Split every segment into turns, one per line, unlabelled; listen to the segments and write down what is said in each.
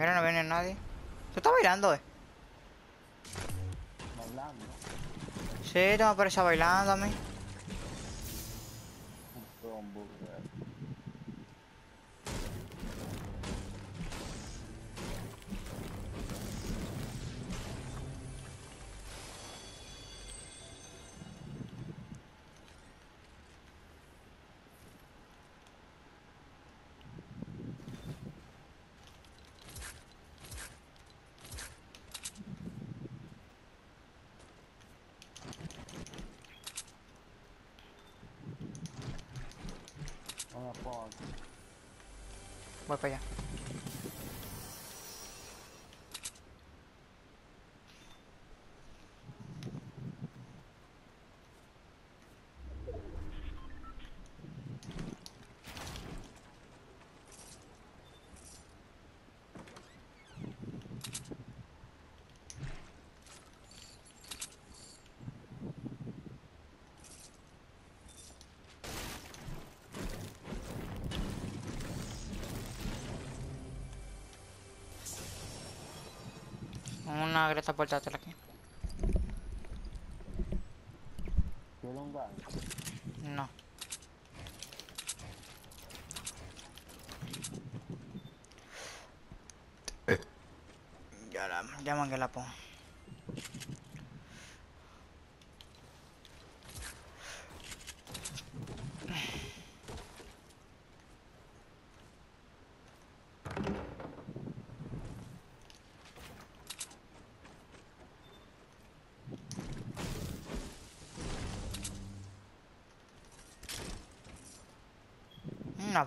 Mira, no viene nadie. ¿Tú estás bailando, eh?
Bailando.
Sí, te me aparece bailando a mí.
Un hamburger. Una
Una greta portátil aquí.
¿Quiere un gas?
No. Ya la llaman que la pongo.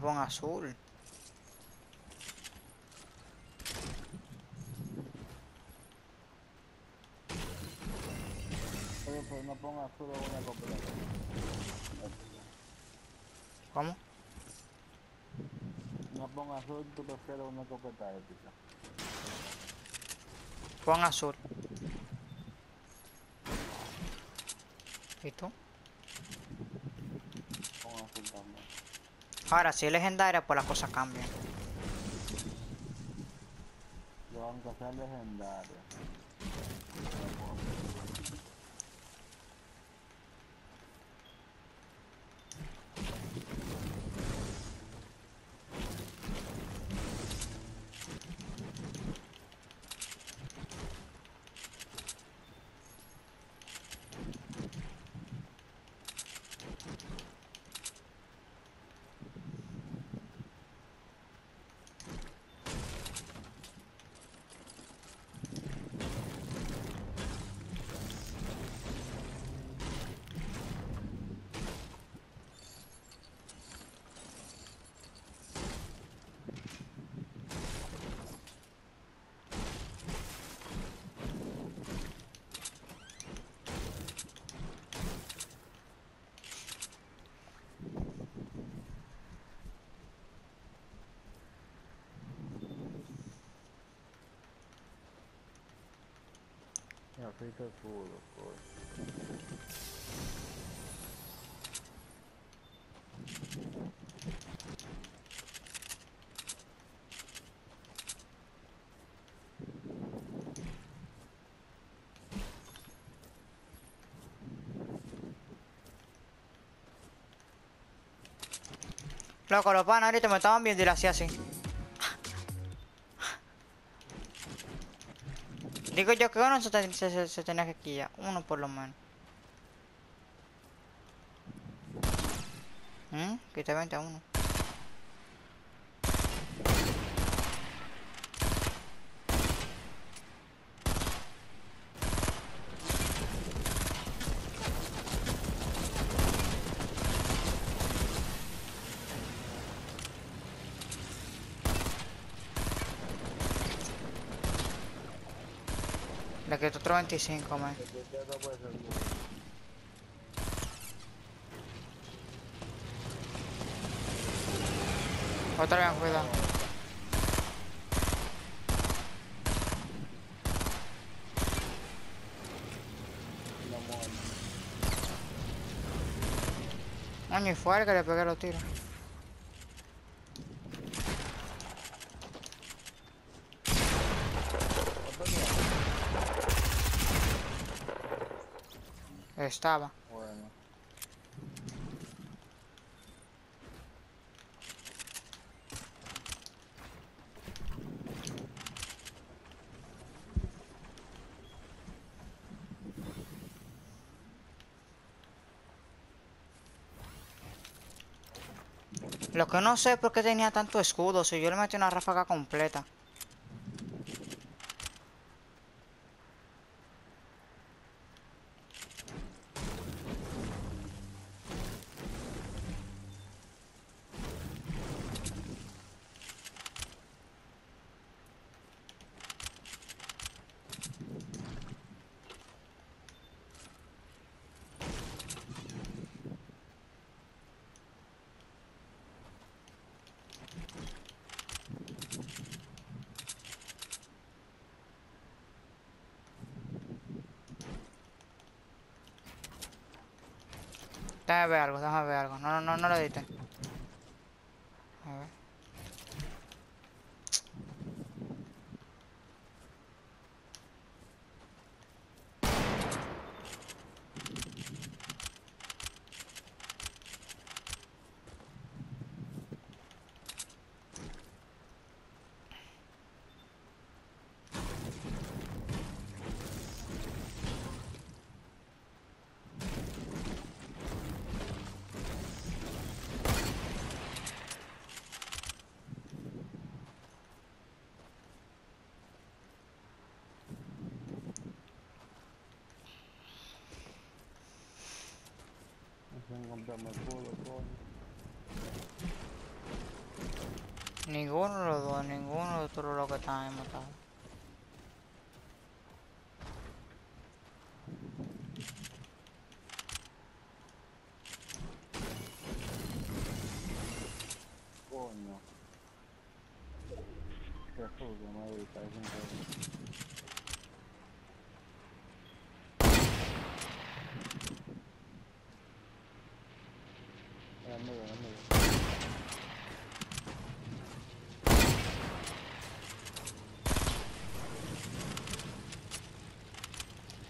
Azul.
No ponga azul o una completa.
¿Cómo?
No ponga azul, tú prefieres una copeta épica.
Pon azul. ¿Y tú?
Ponga azul también.
Ahora, si es legendaria, pues las cosas cambian.
Yo aunque sea legendaria. Ya, frito el culo, coño.
Loco, los y hacía así. Digo yo que uno se, ten- se, se- se tenía que quillar. Uno por lo menos. ¿Mm? Quité 20 a uno. Le quito otro 25, man. Otra vez, cuidado. Coño, y fue el que le pegué los tiros. Estaba.
Bueno.
Lo que no sé es por qué tenía tanto escudo. Si yo le metí una ráfaga completa. Déjame ver algo, déjame ver algo. No, no, no, no lo edite. A ver.
Culo, coño.
Ninguno de los dos, ninguno de los que están ahí
Es amigo, es amigo.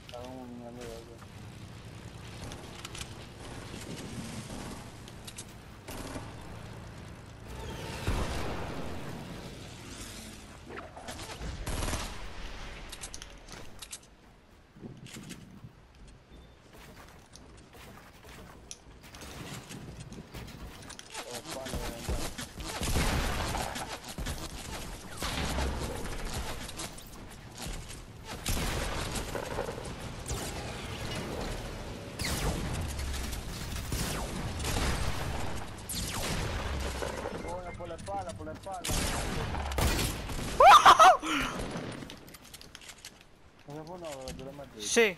Está un amigo aquí. Oh, palo, venga. Coño, por la espalda, por la espalda. ¿Ese fue uno de los que tú le metiste?
Sí.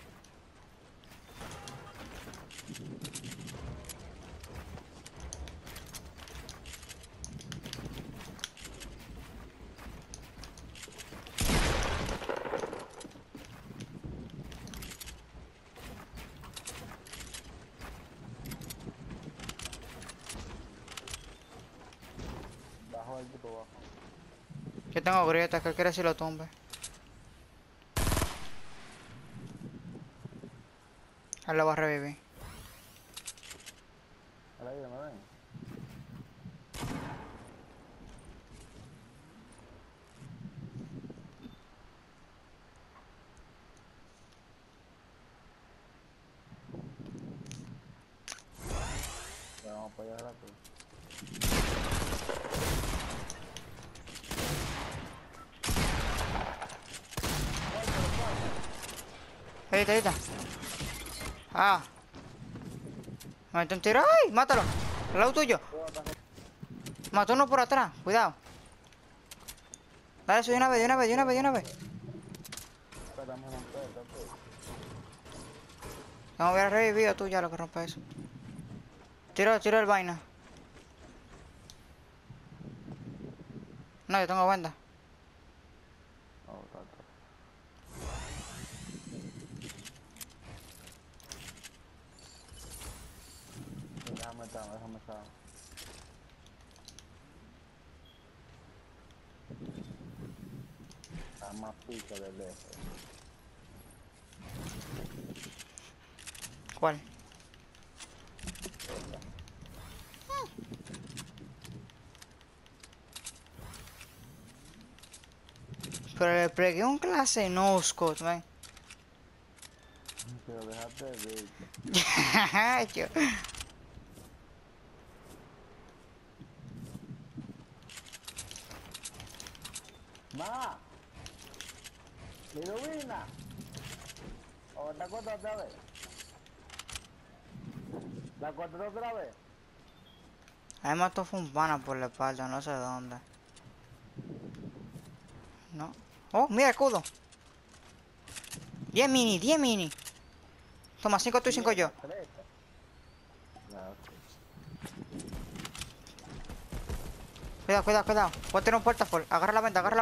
Bajo el bajo.
Yo tengo grietas, que quiere si lo tumbe. Él lo va a revivir.
A la vida, ¿me ven? Ya vamos para allá rápido.
Ahí está. Ah. Me metió un tiro. ¡Ay! Mátalo. Al lado tuyo. Mató uno por atrás. Cuidado. Dale eso de una vez, de una vez, de una vez, de una vez. No hubiera revivido tú ya lo que rompe eso. Tiro, tiro el vaina. No, yo tengo venda.
No, está, está. Déjame estar. Está más pica de lejos.
¿Cuál? Pero le pregué un clase no Scott, man.
Pero déjate de ver. ¡Ma! ¡Liduvina! ¿O te acuerdas otra vez? ¿La acuerdas otra vez?
A mí mató fue un pana por la espalda, no sé dónde. No. Oh, mira escudo. 10 mini, 10 mini. Toma, 5 tú y 5 yo. Cuidado, cuidado, cuidado. Voy a tener un portafolio. Agarra la venta, agarra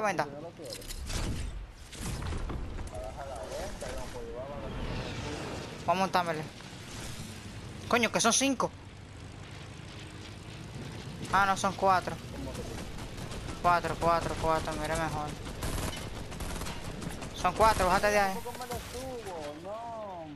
Vamos a
montármele. Coño, que son 5. Ah, no, son 4. 4, 4, 4, mira mejor. Son 4, bájate de ahí.
No.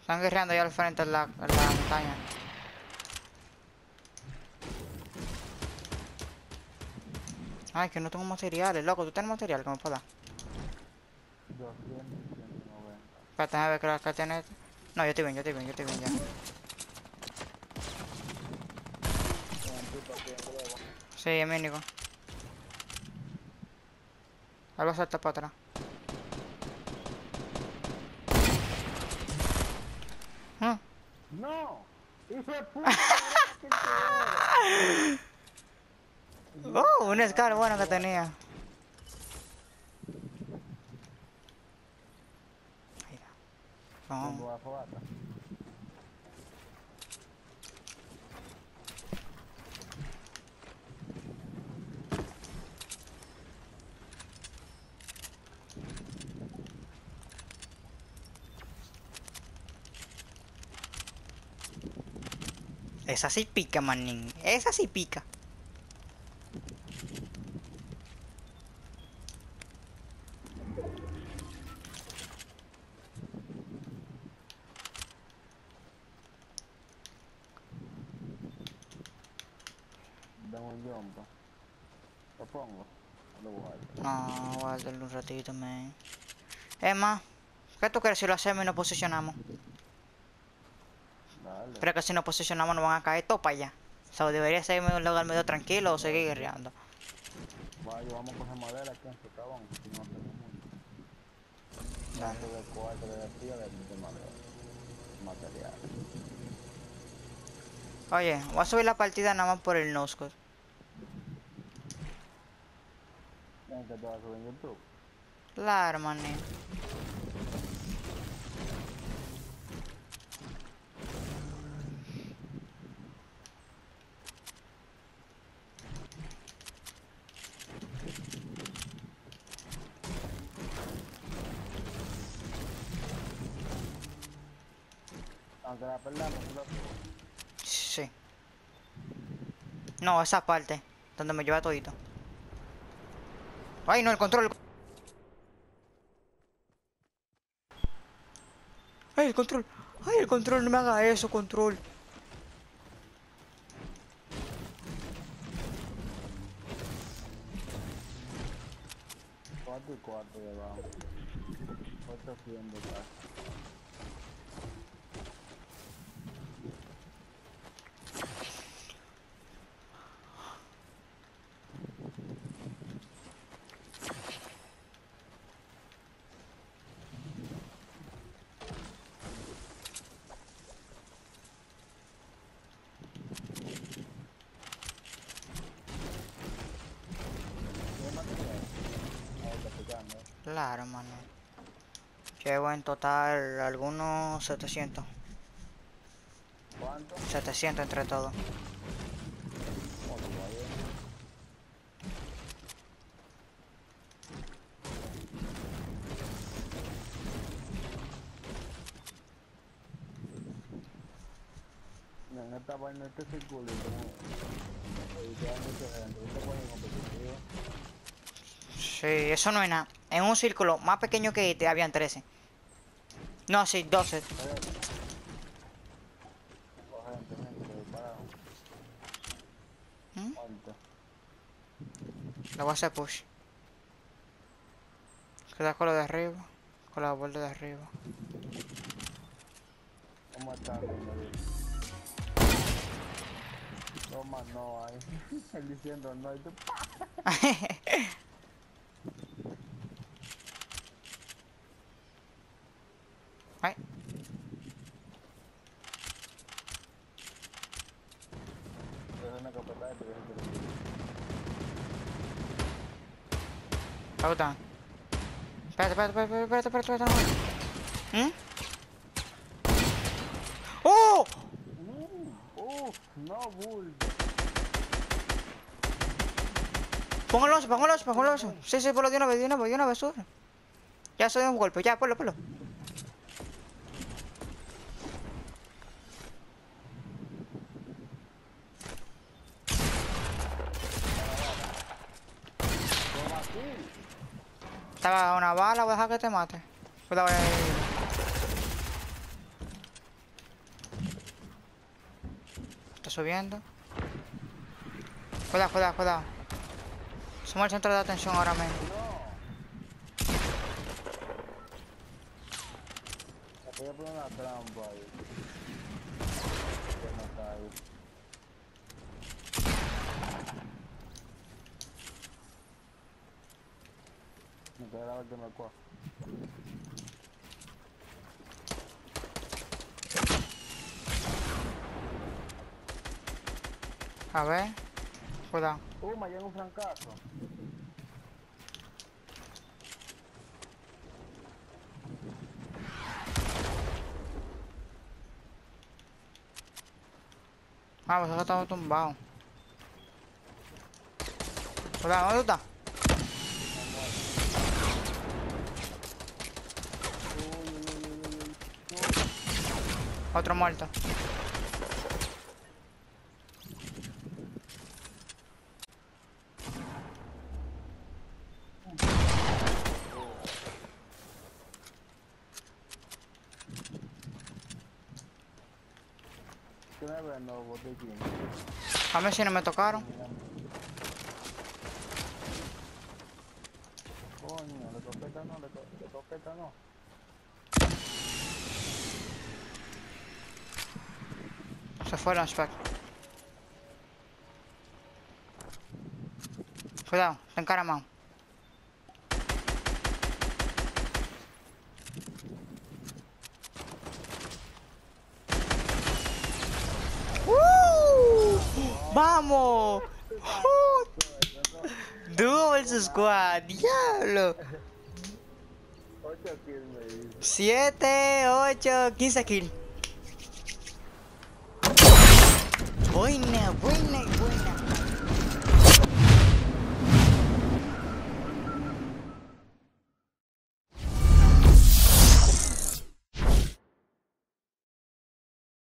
Están guerreando allá al frente en la, en la montaña. Ay, que no tengo materiales, loco. ¿Tú tienes material que me pueda?
200, 190.
Espérate, a ver la que tiene. No, yo estoy bien, yo estoy bien, yo estoy bien ya. Sí, es mínico. Algo salta para atrás. Mm.
¡No! ¡Hijo de puta!
Oh, un Scar bueno que tenía.
Fogata.
Esa sí pica, manín. Esa sí pica.
Un jumbo. Lo pongo. Lo guardo.
No, guárdalo un ratito, man. Es más, ¿qué tú crees si lo hacemos y nos posicionamos?
Dale.
Creo que si nos posicionamos nos van a caer todos para allá. O sea, debería ser un lugar medio tranquilo o seguir guerreando.
Vaya, vamos a coger madera aquí en su cabón. Si no tenemos mucho.
Dale.
Tanto de cuarto de decía de, de madera. Material.
Oye, voy a subir la partida nada más por el noscos.
Que te va a subir en YouTube?
Claro, manín.
Aunque la perdamos, tú la
Sí. No, esa parte, donde me lleva todito. Ay, no, el control. Ay, el control. Ay, el control, no me haga eso, control.
Cuatro y cuatro llevamos. Ocho cien de casa. ¿Qué material? Ahí está picando.
Claro, mano. Llevo en total algunos 700.
¿Cuánto?
700 entre todos.
En esta vaina este circulito. Y queda mucha gente. ¿Viste cuál es el competitivo?
Sí, eso no es nada. En un círculo más pequeño que este habían 13. No, sí, 12.
Eh. Oh, gente, gente, parado.
¿Mm? Le voy a hacer push. Queda con lo de arriba. Con la vuelta de arriba.
¿Cómo están? No más no hay. Diciendo no y que
está gustando. Espérate, espérate, espérate, espérate, espérate, espérate. ¿Mm? ¡Oh!
Uf, no bull.
Póngalo, póngalo, póngalo. Sí, sí, ponlo de una vez, de una vez, de una vez, sube. Ya se dio un golpe, ya, ponlo, ponlo. Una bala, voy a dejar que te mate. Cuidado, ahí. Está subiendo. Cuidado, cuidado, cuidado. Somos el centro de atención ahora mismo.
No. Te voy a poner una trampa ahí. Que no está ahí. Me queda la última cuá.
A ver. Cuidado.
Uh, me llega un francazo.
Ah, pues estaba tumbado. Cuidado, ¿dónde está? Otro muerto. A ver si no me tocaron.
Coño, le copeta no, le, co le no.
Se fue el spec. Cuidado, está encaramado. ¡Uh! ¡Vamos! ¡Uh! Versus squad, diablo.
8 kills me dice.
7, 8, 15 kills. Boy now, boy